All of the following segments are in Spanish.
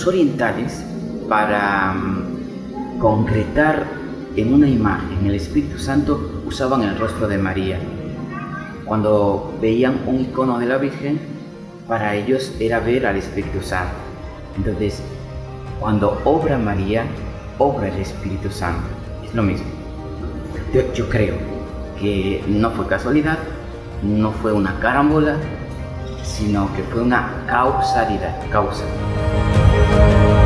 los orientales, para mm, concretar en una imagen el Espíritu Santo, usaban el rostro de María. Cuando veían un icono de la Virgen, para ellos era ver al Espíritu Santo. Entonces, cuando obra María, obra el Espíritu Santo. Es lo mismo. Yo, yo creo que no fue casualidad, no fue una carambola, sino que fue una causalidad, causa. Nos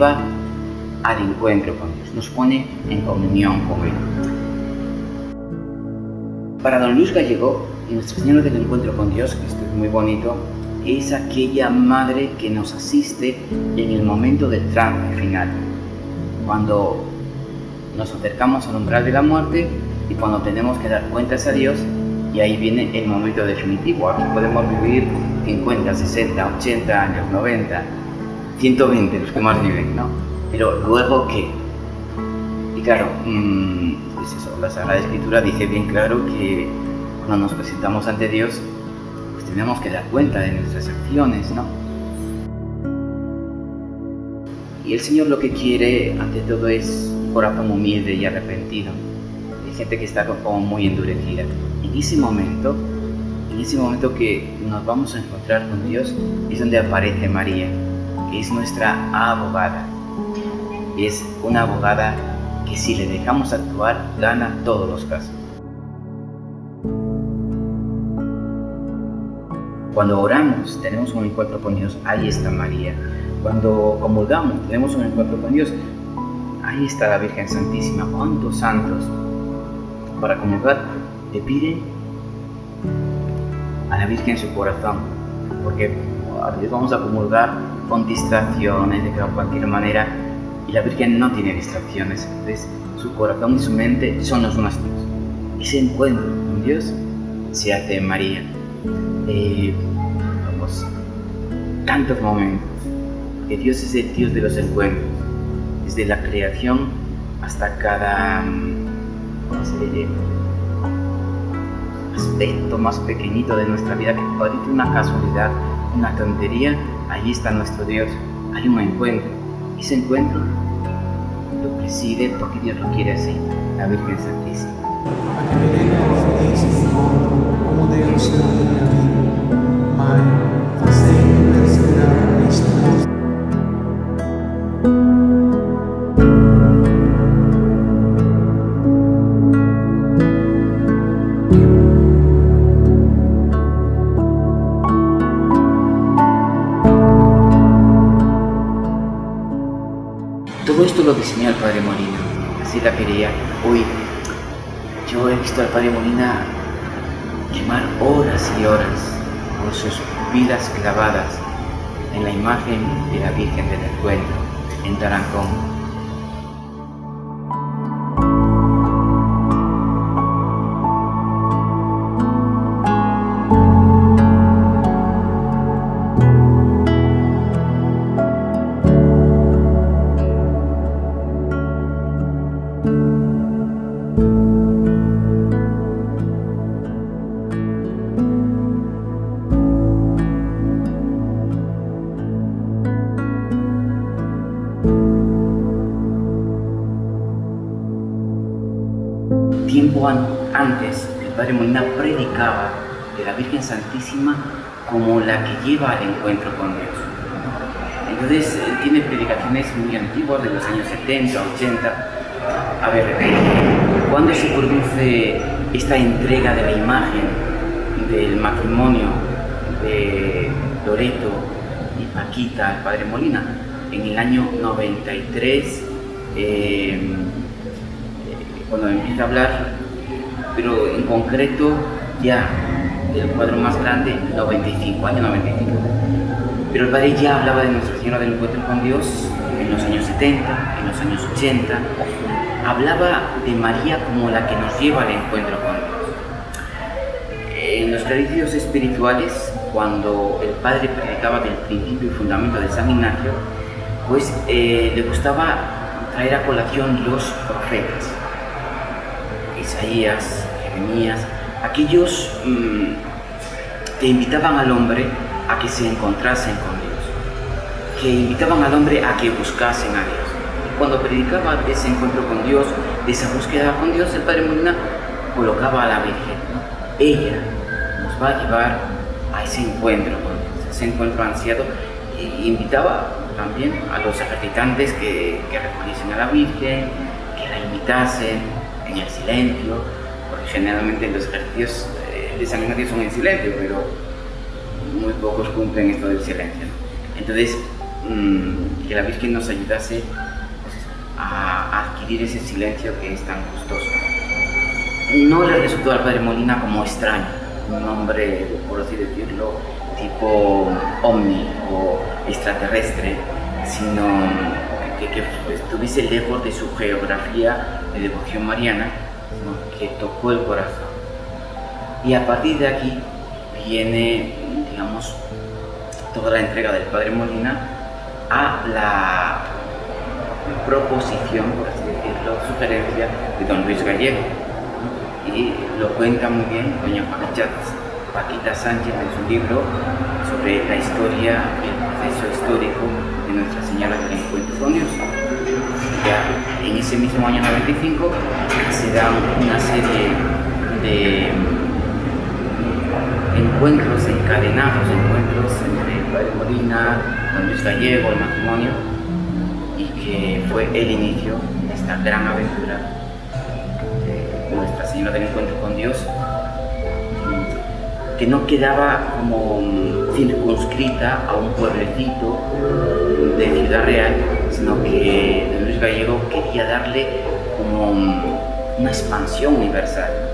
lleva al encuentro con Dios, nos pone en comunión con Él. Para don Luis Gallego, Nuestra Señora del Encuentro con Dios, que es muy bonito, es aquella madre que nos asiste en el momento del trance final, cuando nos acercamos al umbral de la muerte y cuando tenemos que dar cuentas a Dios y ahí viene el momento definitivo. Aquí podemos vivir 50, 60, 80 años, 90, 120 los que más viven, ¿no? Pero luego, ¿qué? Y claro, pues eso, la Sagrada Escritura dice bien claro que cuando nos presentamos ante Dios, pues tenemos que dar cuenta de nuestras acciones, ¿no? Y el Señor lo que quiere ante todo es un corazón humilde y arrepentido. Hay gente que está como muy endurecida. En ese momento, en ese momento que nos vamos a encontrar con Dios, es donde aparece María es nuestra abogada. Es una abogada que si le dejamos actuar, gana todos los casos. Cuando oramos, tenemos un encuentro con Dios, ahí está María. Cuando comulgamos, tenemos un encuentro con Dios, ahí está la Virgen Santísima. ¿Cuántos santos para comulgar le piden a la Virgen su corazón? Porque vamos a comulgar con distracciones de cualquier manera y la Virgen no tiene distracciones, entonces su corazón y su mente son los nuestros. Ese encuentro con Dios se hace en María. Eh, vamos, tantos momentos, que Dios es el Dios de los encuentros, desde la creación hasta cada aspecto más pequeñito de nuestra vida que parece una casualidad, una tontería, allí está nuestro Dios. Hay un encuentro. Ese encuentro lo preside porque Dios lo quiere así, la Virgen Santísima. Vidas clavadas en la imagen de la Virgen del Encuentro en Tarancón. Como la que lleva al encuentro con Dios. Entonces, eh, tiene predicaciones muy antiguas, de los años 70, 80. A ver, eh, ¿cuándo se produce esta entrega de la imagen del matrimonio de Loreto y Paquita al Padre Molina? En el año 93, eh, cuando empieza a hablar, pero en concreto ya del cuadro más grande, 95, año 95. Pero el padre ya hablaba de Nuestra Señora del Encuentro con Dios en los años 70, en los años 80. Hablaba de María como la que nos lleva al encuentro con Dios. En los ejercicios espirituales, cuando el padre predicaba del principio y fundamento de San Ignacio, pues eh, le gustaba traer a colación los profetas, Isaías, Jeremías, aquellos mm, que invitaban al hombre a que se encontrasen con Dios, que invitaban al hombre a que buscasen a Dios. Y cuando predicaba de ese encuentro con Dios, de esa búsqueda con Dios, el Padre Molina colocaba a la Virgen. Ella nos va a llevar a ese encuentro con Dios, ese encuentro ansiado, invitaba también a los ejercitantes que, que a la Virgen, que la imitasen en el silencio, generalmente los ejercicios eh, de San Ignacio son en silencio, pero muy pocos cumplen esto del silencio. Entonces, mm, que la Virgen nos ayudase pues, a, adquirir ese silencio que es tan gustoso. No le resultó al padre Molina como extraño, un hombre, por así decirlo, tipo omni o extraterrestre, sino que, que estuviese lejos de su geografía de devoción mariana, que tocó el corazón. Y a partir de aquí viene digamos, toda la entrega del padre Molina a la proposición, por así decirlo, sugerencia de don Luis Gallego. Y lo cuenta muy bien doña Paquita Sánchez en su libro sobre la historia, el proceso histórico de Nuestra Señora del Encuentro con Dios. Ya en ese mismo año 95 se da una serie de encuentros encadenados, encuentros entre el padre Molina, don Luis Gallego, el matrimonio, y que fue el inicio de esta gran aventura de Nuestra Señora del Encuentro con Dios, que no quedaba como circunscrita a un pueblecito de Ciudad Real, sino que Gallego quería darle como una expansión universal.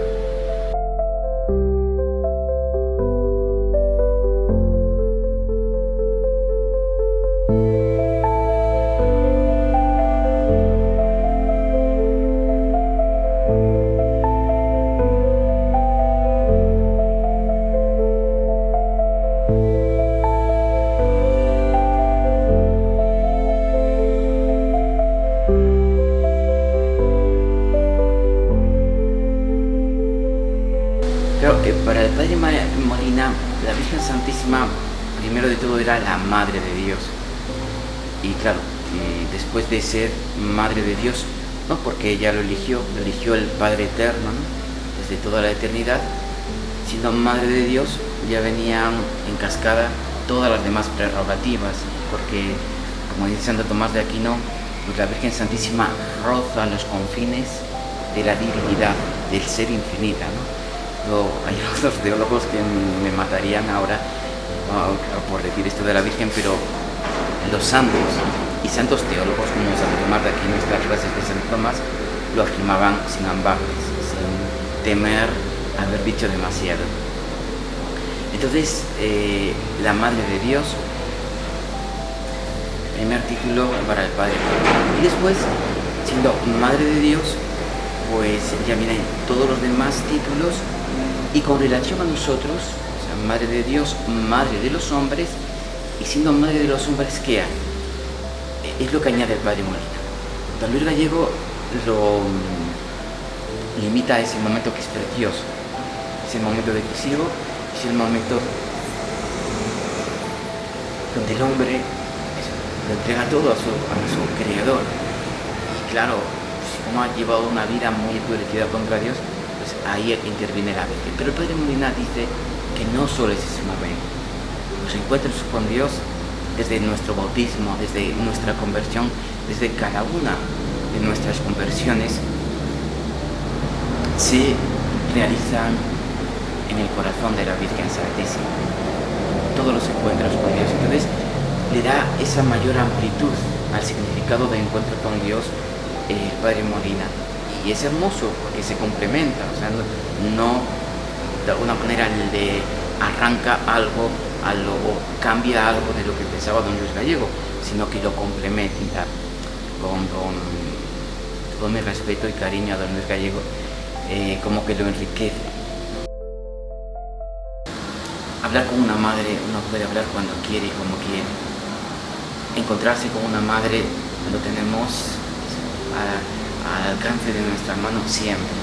Ser Madre de Dios, no porque ella lo eligió, lo eligió el Padre Eterno, desde toda la eternidad, sino Madre de Dios ya venían en cascada todas las demás prerrogativas, porque como dice Santo Tomás de Aquino, pues la Virgen Santísima roza los confines de la divinidad, del ser infinita. hay otros teólogos que me matarían ahora por decir esto de la Virgen, pero los santos y santos teólogos como Santo Tomás de aquí nuestras frases de Santo Tomás lo afirmaban sin ambajes, sin temer haber dicho demasiado. Entonces, eh, la Madre de Dios, primer título para el Padre. Y después, siendo Madre de Dios, pues ya vienen todos los demás títulos y con relación a nosotros, o sea, Madre de Dios, Madre de los hombres, y siendo Madre de los hombres, ¿qué hay? Es lo que añade el padre Molina. Don Luis Gallego lo mm, limita a ese momento que es precioso, ese momento decisivo, es el momento donde el hombre lo entrega todo a su, creador. Y claro, si uno ha llevado una vida muy endurecida contra Dios, pues ahí interviene la Virgen. Pero el padre Molina dice que no solo es ese momento. Los encuentros con Dios desde nuestro bautismo, desde nuestra conversión, desde cada una de nuestras conversiones, se realizan en el corazón de la Virgen Santísima. Todos los encuentros con Dios. Entonces, le da esa mayor amplitud al significado de encuentro con Dios el Padre Molina. Y es hermoso porque se complementa, o sea, no, no de alguna manera le arranca algo algo, cambia algo de lo que pensaba don Luis Gallego, sino que lo complementa con, con todo mi respeto y cariño a don Luis Gallego, eh, como que lo enriquece. Hablar con una madre, uno puede hablar cuando quiere y como quiere. Encontrarse con una madre lo tenemos al alcance de nuestra mano siempre.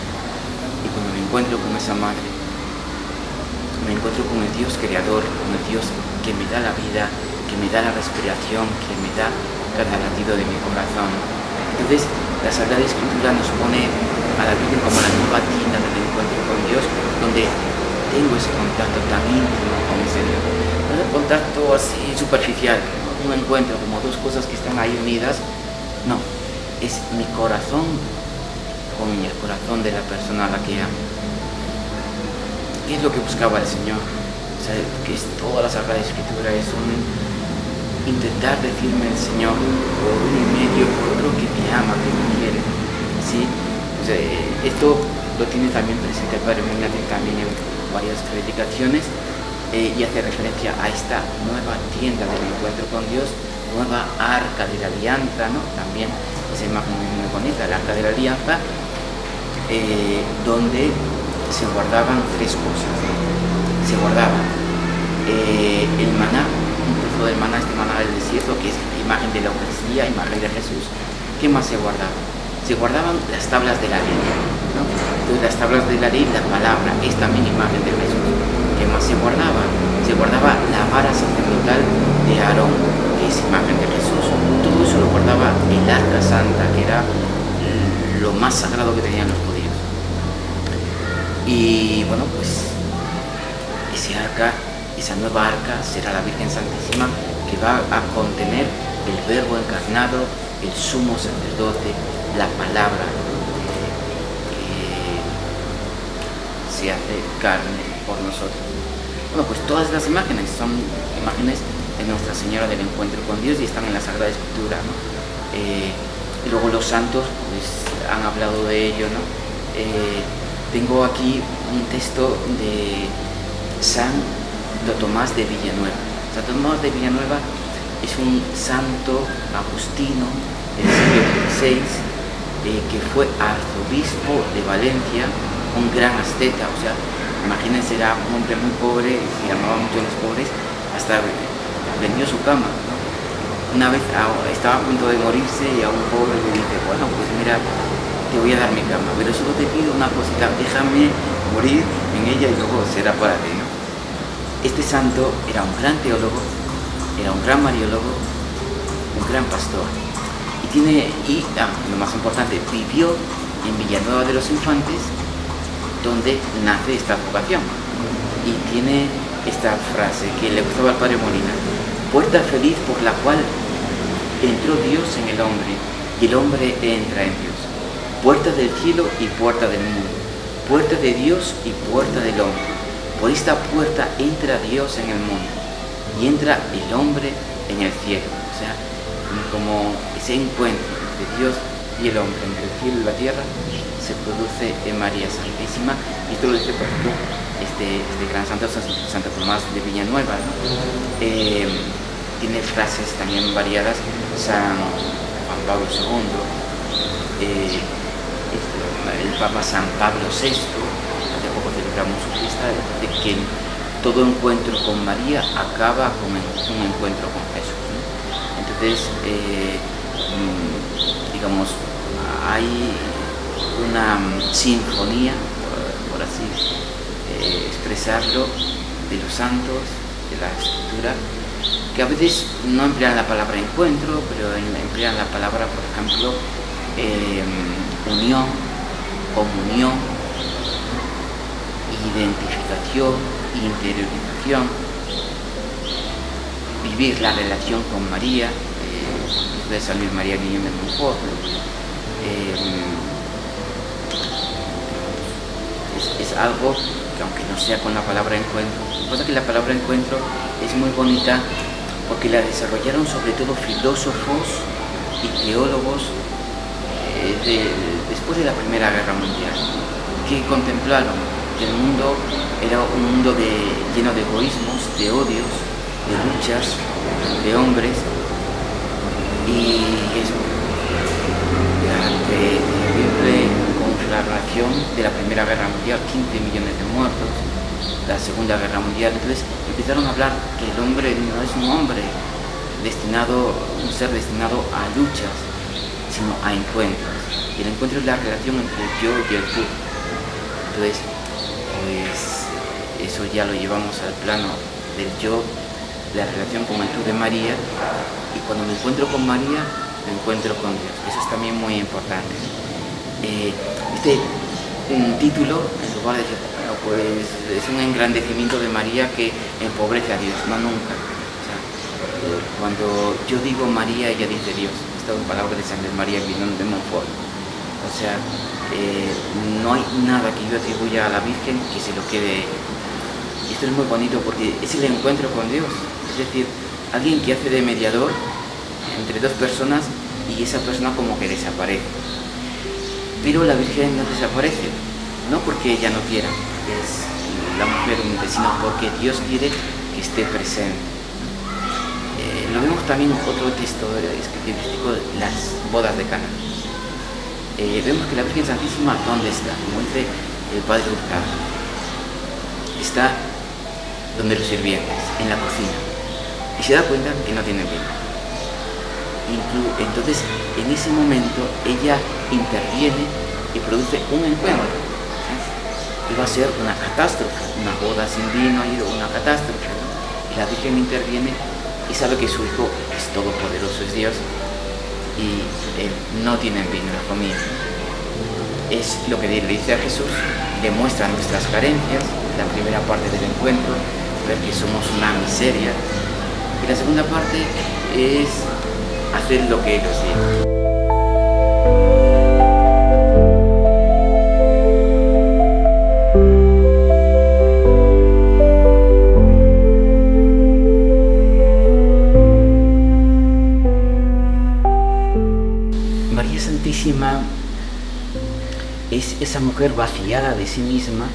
Y cuando me encuentro con esa madre, me encuentro con el Dios creador, con el Dios que me da la vida, que me da la respiración, que me da cada latido de mi corazón. Entonces, la Sagrada Escritura nos pone a la Virgen como la nueva tienda del encuentro con Dios, donde tengo ese contacto tan íntimo con ese Dios. No es un contacto así superficial, un encuentro como dos cosas que están ahí unidas, no, es mi corazón con el corazón de la persona a la que amo. ¿Qué es lo que buscaba el Señor? O sea, que es toda la Sagrada Escritura es un intentar decirme el Señor por un medio por otro que me ama, que me quiere. ¿sí? O sea, esto lo tiene también presente el Padre Ignacio también en varias predicaciones eh, y hace referencia a esta nueva tienda del encuentro con Dios, nueva arca de la alianza, ¿no? También esa imagen muy, la arca de la alianza, eh, donde se guardaban tres cosas. Se guardaba eh, el maná, un trozo del maná, este maná del desierto, que es imagen de la Eucaristía, imagen de Jesús. ¿Qué más se guardaba? Se guardaban las tablas de la ley. ¿no? Entonces las tablas de la ley, la palabra, es también imagen de Jesús. ¿Qué más se guardaba? Se guardaba la vara sacerdotal de Aarón, que es imagen de Jesús. Todo eso lo guardaba el arca santa, que era lo más sagrado que tenían los. Y bueno, pues ese arca, esa nueva arca será la Virgen Santísima que va a contener el verbo encarnado, el sumo sacerdote, la palabra que se hace carne por nosotros. Bueno, pues todas las imágenes son imágenes de Nuestra Señora del Encuentro con Dios y están en la Sagrada Escritura. Eh, y luego los santos pues han hablado de ello, ¿no? Eh, tengo aquí un texto de Santo Tomás de Villanueva. Santo Tomás de Villanueva es un santo agustino del siglo XVI eh, que fue arzobispo de Valencia, un gran asceta, o sea, imagínense, era un hombre muy pobre y amaba mucho a los pobres, hasta vendió su cama. Una vez estaba a punto de morirse y a un pobre le dice, bueno, pues mira, te voy a dar mi cama, pero solo te pido una cosita, déjame morir en ella y luego será para ti. Este santo era un gran teólogo, era un gran mariólogo, un gran pastor. Y tiene, y ah, lo más importante, vivió en Villanueva de los Infantes, donde nace esta vocación. Y tiene esta frase que le gustaba al padre Molina, puerta feliz por la cual entró Dios en el hombre y el hombre entra en Dios puerta del cielo y puerta del mundo, puerta de Dios y puerta del hombre. Por esta puerta entra Dios en el mundo y entra el hombre en el cielo. O sea, como ese encuentro entre Dios y el hombre, entre el cielo y la tierra, se produce en María Santísima. Y esto lo dice, por ejemplo, este, este gran santo, Santo Tomás de Villanueva. Eh, tiene frases también variadas, San Juan Pablo II. El Papa San Pablo VI, hace poco celebramos su fiesta, de que todo encuentro con María acaba con un encuentro con Jesús. Entonces, eh, mm, digamos, hay una sinfonía, por, así eh, expresarlo, de los santos, de la escritura, que a veces no emplean la palabra encuentro, pero emplean la palabra, por ejemplo, eh, unión, comunión, identificación, interiorización, vivir la relación con María, eh, de San María Niño de Montfort. Eh, es, algo que aunque no sea con la palabra encuentro, lo que pasa es que la palabra encuentro es muy bonita porque la desarrollaron sobre todo filósofos y teólogos de, después de la Primera Guerra Mundial, que contemplaron que el mundo era un mundo de, lleno de egoísmos, de odios, de luchas de hombres y eso, la terrible conflagración de la Primera Guerra Mundial, 15 millones de muertos, la Segunda Guerra Mundial, entonces empezaron a hablar que el hombre no es un hombre destinado, un ser destinado a luchas, sino a encuentros. Y el encuentro es la relación entre el yo y el tú. Entonces, pues eso ya lo llevamos al plano del yo, la relación con el tú de María, y cuando me encuentro con María, me encuentro con Dios. Eso es también muy importante. Eh, este un título, en lugar de decir, bueno, pues es un engrandecimiento de María que empobrece a Dios, no nunca. O sea, cuando yo digo María, ella dice Dios. Esta es palabra de San María vino de Montfort. O sea, eh, no hay nada que yo atribuya a la Virgen que se lo quede. Y esto es muy bonito porque es el encuentro con Dios. Es decir, alguien que hace de mediador entre dos personas y esa persona como que desaparece pero la Virgen no desaparece, no porque ella no quiera, es la mujer sino porque Dios quiere que esté presente. Eh, lo vemos también en otro texto escritístico, las bodas de Cana. Eh, vemos que la Virgen Santísima, ¿dónde está? Como dice el Padre Hurtado. Está donde los sirvientes, en la cocina. Y se da cuenta que no tiene vino entonces en ese momento ella interviene y produce un encuentro. Y va a ser una catástrofe, una boda sin vino, una catástrofe. Y la Virgen interviene y sabe que su hijo es todopoderoso, es Dios, y él no tiene vino en la comida. Es lo que le dice a Jesús, demuestra nuestras carencias, la primera parte del encuentro, ver que somos una miseria. Y la segunda parte es hacer lo que ellos digan. Es esa mujer vaciada de sí misma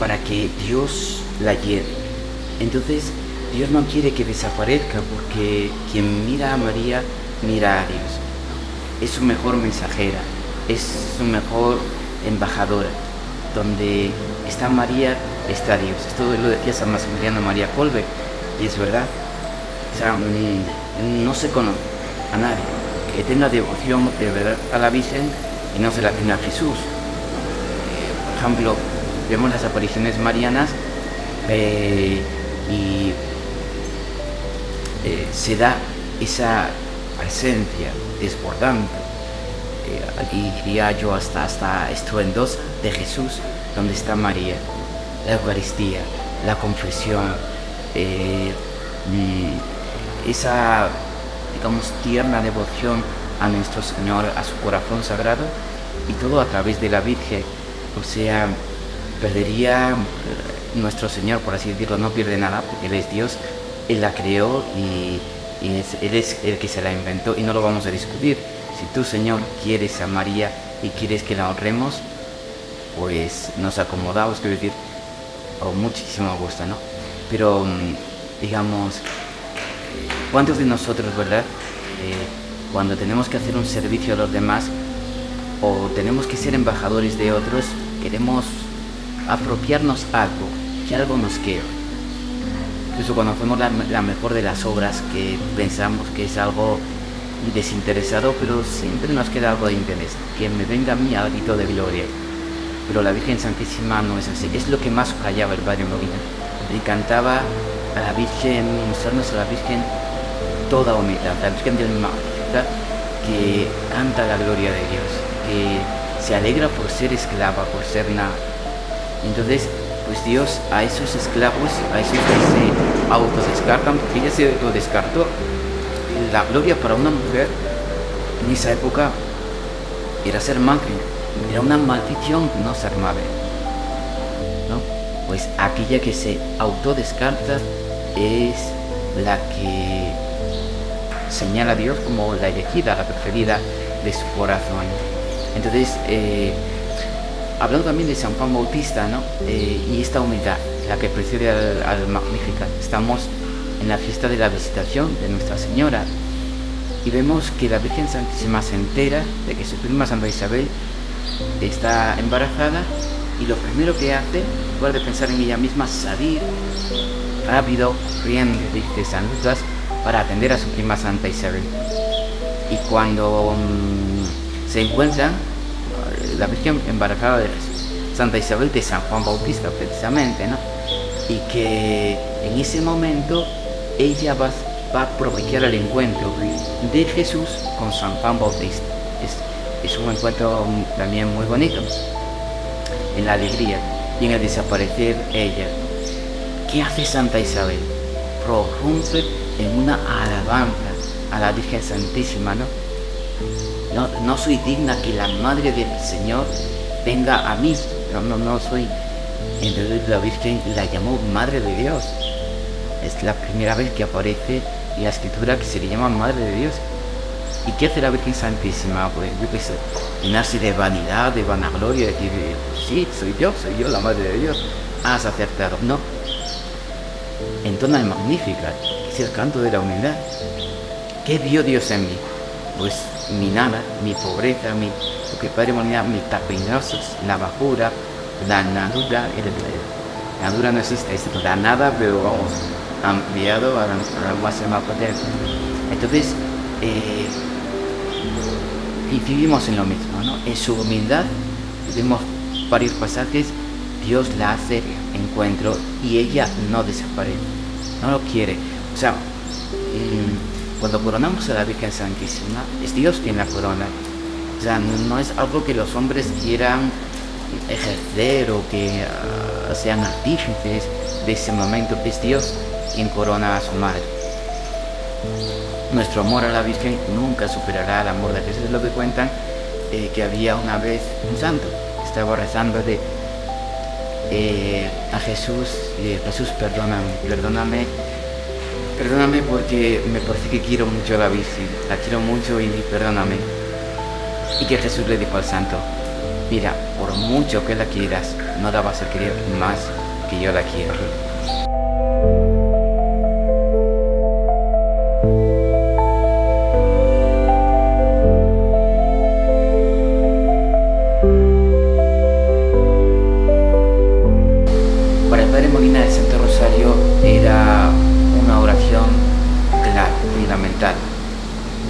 para que Dios la lleve. Entonces, Dios no quiere que desaparezca porque quien mira a María mira a Dios. Es su mejor mensajera, es su mejor embajadora. Donde está María, está Dios. Esto lo decía San Maximiliano María Colbe y es verdad. O sea, no se conoce a nadie que tenga devoción de verdad a la Virgen y no se la tenga a Jesús. Eh, por ejemplo, vemos las apariciones marianas eh, y eh, se da esa presencia desbordante, eh, aquí diría yo hasta, hasta estruendosa de Jesús, donde está María, la Eucaristía, la confesión, esa, digamos, tierna devoción a nuestro Señor, a su corazón sagrado, y todo a través de la Virgen. O sea, perdería nuestro Señor, por así decirlo, no pierde nada, porque Él es Dios, él la creó y, Él es el que se la inventó y no lo vamos a discutir. Si tú, Señor, quieres a María y quieres que la honremos, pues nos acomodamos, quiero decir, o muchísimo gusto, ¿no? Pero, mm, digamos, ¿cuántos de nosotros, verdad? Eh, cuando tenemos que hacer un servicio a los demás o tenemos que ser embajadores de otros, queremos apropiarnos algo, que algo nos quede incluso cuando hacemos la, mejor de las obras que pensamos que es algo desinteresado, pero siempre nos queda algo de interés, que me venga a mí de gloria. Pero la Virgen Santísima no es así, es lo que más callaba el Padre Molina. Y cantaba a la Virgen, mostrarnos a la Virgen toda humildad, la Virgen del que canta la gloria de Dios, que se alegra por ser esclava, por ser nada. Entonces, pues Dios a esos esclavos, a esos que se autodescartan, porque ella se lo descartó. La gloria para una mujer en esa época era ser madre, era una maldición no ser madre. ¿no? Pues aquella que se autodescarta es la que señala a Dios como la elegida, la preferida de su corazón. Entonces, eh, hablando también de San Juan Bautista, ¿no? Eh, y esta humildad, la que precede al, al. Estamos en la fiesta de la visitación de Nuestra Señora. Y vemos que la Virgen Santísima se entera de que su prima Santa Isabel está embarazada y lo primero que hace, en lugar de pensar en ella misma, salir rápido, riendo, dice San Lucas, para atender a su prima Santa Isabel. Y cuando mm, se encuentran, la Virgen embarazada de Santa Isabel de San Juan Bautista, precisamente, ¿no? Y que en ese momento ella va, a aprovechar el encuentro de Jesús con San Juan Bautista. Es, un encuentro también muy bonito, en la alegría y en el desaparecer ella. ¿Qué hace Santa Isabel? Prorrumpe en una alabanza a la Virgen Santísima, ¿no? No, no soy digna que la Madre del Señor venga a mí. No, no, no soy. Entonces la Virgen la llamó Madre de Dios. Es la primera vez que aparece en la escritura que se le llama Madre de Dios. ¿Y qué hace la Virgen Santísima? Pues yo qué sé, llenarse de vanidad, de vanagloria, decir, sí, soy yo, soy yo la Madre de Dios. Has acertado. No. Entona el Magnífica, es el canto de la humildad. ¿Qué vio Dios en mí? Pues mi nada, mi pobreza, mi, lo que Padre Molina, mis tapiñosos, la bajura, la nadura, la nadura no existe, es la nada, pero vamos, ampliado a algo más poder. Entonces, eh, vivimos en lo mismo, ¿no? En su humildad, vemos varios pasajes, Dios la hace encuentro y ella no desaparece, no lo quiere. O sea, cuando coronamos a la Virgen Santísima, es Dios quien la corona. O sea, no es algo que los hombres quieran ejercer o que uh, sean artífices de ese momento, es Dios quien corona a su madre. Nuestro amor a la Virgen nunca superará el amor de Jesús. Es lo que cuentan eh, que había una vez un santo, estaba rezando de eh, a Jesús, y Jesús perdóname, perdóname Perdóname porque me parece que quiero mucho la Virgen, la quiero mucho y perdóname. Y que Jesús le dijo al santo, mira, por mucho que la quieras, no la vas a querer más que yo la quiero.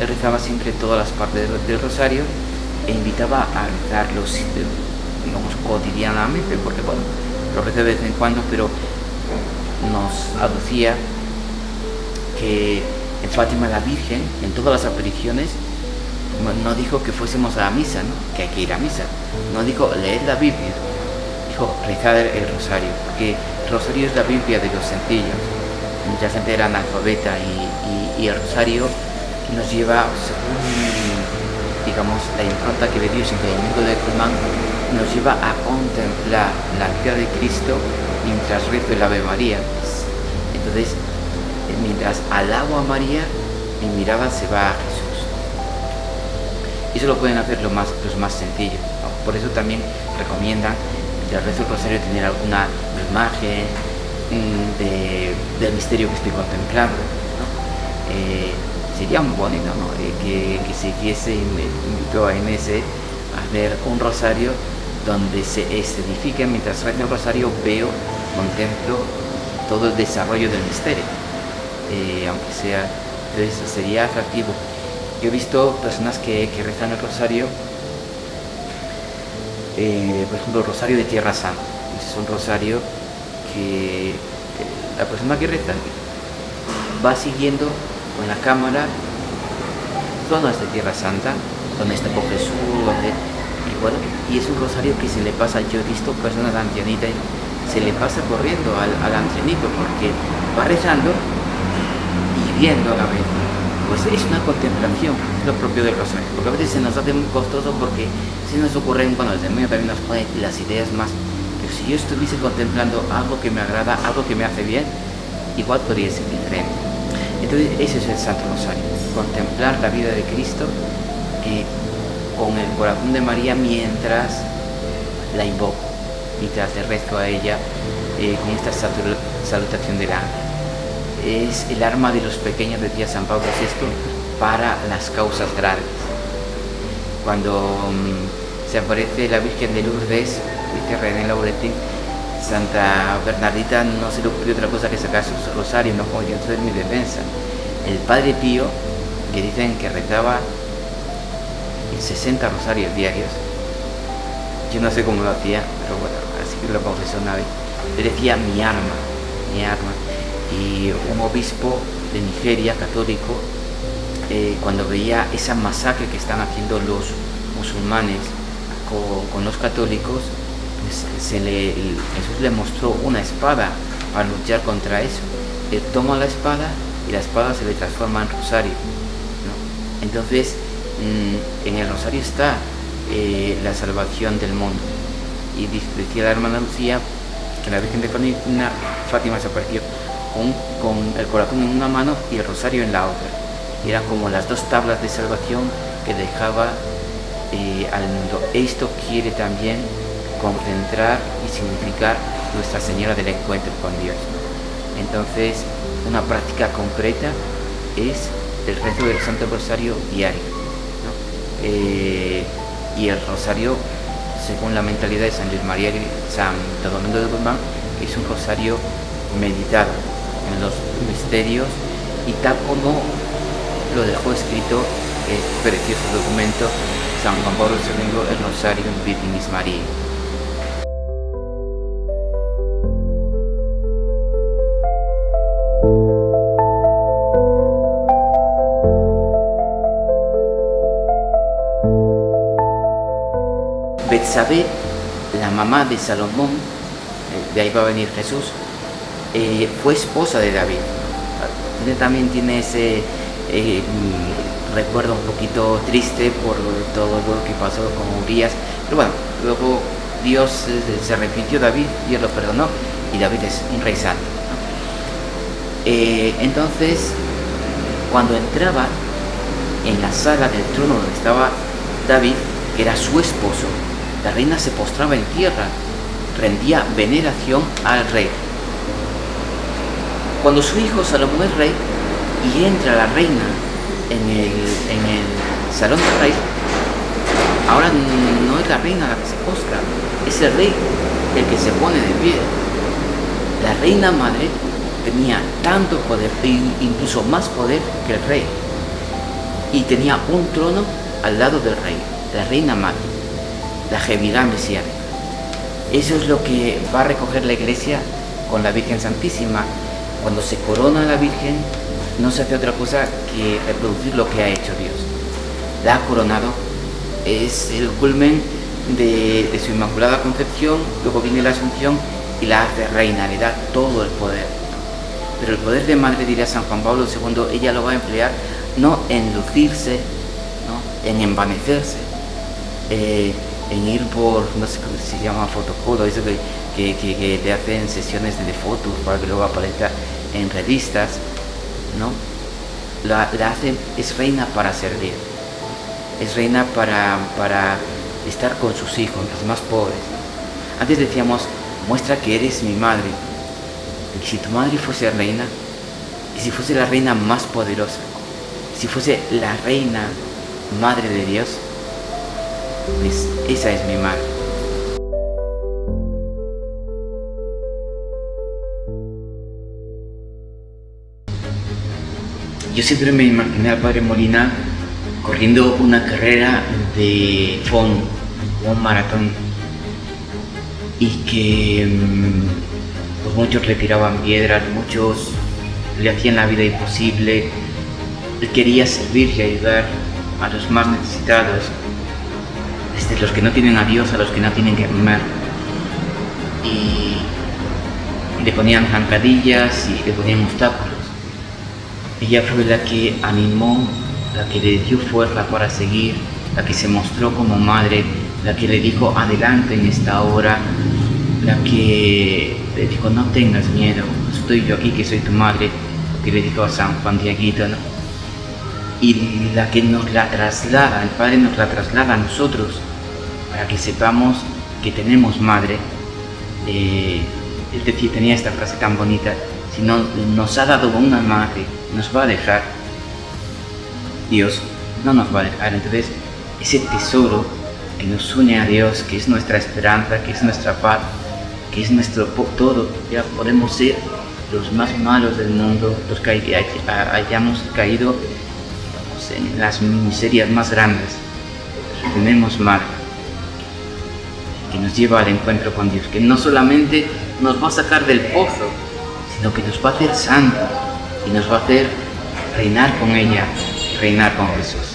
Rezaba siempre todas las partes del rosario e invitaba a rezarlos, digamos, cotidianamente, porque bueno, lo reza de vez en cuando, pero nos aducía que en Fátima la Virgen, en todas las apariciones, no dijo que fuésemos a la misa, ¿no? que hay que ir a misa. No dijo leer la Biblia, dijo rezar el rosario, porque el rosario es la Biblia de los sencillos mucha gente era analfabeta y, el rosario nos lleva, según digamos la impronta que le dio San Domingo de Guzmán, nos lleva a contemplar la vida de Cristo mientras rezo el Ave María. Entonces, mientras alabo a María, mi mirada se va a Jesús. Y eso lo pueden hacer los más, los más sencillos. Por eso también recomiendan el rezo del rosario tener alguna imagen, del misterio que estoy contemplando. Eh, sería muy bonito eh, que, se hiciese, y me invitó a Inés a hacer un rosario donde se, edifique, mientras rezo el rosario veo, contemplo todo el desarrollo del misterio, eh, aunque sea, entonces sería atractivo. Yo he visto personas que, rezan el rosario, por ejemplo, el rosario de Tierra Santa, es un rosario que la persona que reza va siguiendo con la cámara zonas de Tierra Santa, donde está con Jesús, y bueno, y es un rosario que se le pasa, yo he visto personas ancianitas, se le pasa corriendo al, al ancianito porque va rezando y viendo a la vez. Pues es una contemplación, lo propio del rosario, porque a veces se nos hace muy costoso porque se nos ocurren, bueno, el demonio también nos pone las ideas más si yo estuviese contemplando algo que me agrada, algo que me hace bien, igual podría ser diferente. Entonces ese es el Santo Rosario, contemplar la vida de Cristo eh, con el corazón de María mientras la invoco, mientras le rezo a ella eh, con esta salutación del ángel. es el arma de los pequeños, decía San Pablo VI, para las causas grandes. Cuando mm, se aparece la Virgen de Lourdes, dice René Lauretín, Santa Bernardita no se le ocurrió otra cosa que sacar su rosario, no yo en mi defensa. El Padre Pío, que dicen que rezaba 60 rosarios diarios, yo no sé cómo lo hacía, pero bueno, así que lo confesó una vez. Le decía mi arma, mi arma. Y un obispo de Nigeria, católico, eh, cuando veía esa masacre que están haciendo los musulmanes con los católicos, se le, Jesús le mostró una espada para luchar contra eso. Él toma la espada y la espada se le transforma en rosario. Entonces, mm, en el rosario está eh, la salvación del mundo. Y decía la hermana Lucía que la Virgen de Fátima se apareció con, con el corazón en una mano y el rosario en la otra. Y eran como las dos tablas de salvación que dejaba eh, al mundo. Esto quiere también concentrar y significar Nuestra Señora del Encuentro con Dios. Entonces, una práctica concreta es el rezo del Santo Rosario diario. Eh, y el Rosario, según la mentalidad de San Luis María y San Domingo de Guzmán, es un rosario meditado en los misterios y tal como lo dejó escrito el precioso documento San Juan Pablo II, el Rosario Virginis María. Betsabé, la mamá de Salomón, eh, de ahí va a venir Jesús, eh, fue esposa de David. también tiene ese eh, mm, recuerdo un poquito triste por todo lo que pasó con Urias, pero bueno, luego Dios se arrepintió David, Dios lo perdonó y David es un rey santo. entonces, cuando entraba en la sala del trono donde estaba David, que era su esposo, la reina se postraba en tierra, rendía veneración al rey. Cuando su hijo Salomón es rey y entra la reina en el, salón del rey, ahora no es la reina la que se postra, es el rey el que se pone de pie. La reina madre tenía tanto poder, incluso más poder que el rey, y tenía un trono al lado del rey, la reina madre la Gevidad mesiánica. Eso es lo que va a recoger la iglesia con la Virgen Santísima. Cuando se corona la Virgen, no se hace otra cosa que reproducir lo que ha hecho Dios. La ha coronado, es el culmen de, su Inmaculada Concepción, luego viene la Asunción y la hace reina, todo el poder. Pero el poder de madre, diría San Juan Pablo II, ella lo va a emplear no en lucirse, ¿no? en envanecerse, eh, en ir por, no sé cómo se llama, fotocolo, eso que, que, te hacen sesiones de fotos para que luego aparezca en revistas, ¿no? La, la es reina para servir, es reina para, para estar con sus hijos, los más pobres. Antes decíamos, muestra que eres mi madre. Y si tu madre fuese reina, y si fuese la reina más poderosa, si fuese la reina madre de Dios, pues esa es mi madre. Yo siempre me imaginé al padre Molina corriendo una carrera de fondo, un maratón, y que mm, pues muchos le tiraban piedras, muchos le hacían la vida imposible, él quería servir y ayudar a los más necesitados, los que no tienen a Dios a los que no tienen que comer. Y le ponían zancadillas y le ponían obstáculos. Ella fue la que animó, la que le dio fuerza para seguir, la que se mostró como madre, la que le dijo adelante en esta hora, la que le dijo no tengas miedo, estoy yo aquí que soy tu madre, que le dijo a San Juan Diaguito, ¿no? y la que nos la traslada, el Padre nos la traslada a nosotros, para que sepamos que tenemos madre. Eh, él tenía esta frase tan bonita, si no, nos ha dado una madre, nos va a dejar. Dios no nos va a dejar. Entonces, ese tesoro que nos une a Dios, que es nuestra esperanza, que es nuestra paz, que es nuestro todo, ya podemos ser los más malos del mundo, los que hayamos caído en las miserias más grandes. Tenemos madre que nos lleva al encuentro con Dios, que no solamente nos va a sacar del pozo, sino que nos va a hacer santos y nos va a hacer reinar con ella, reinar con Jesús.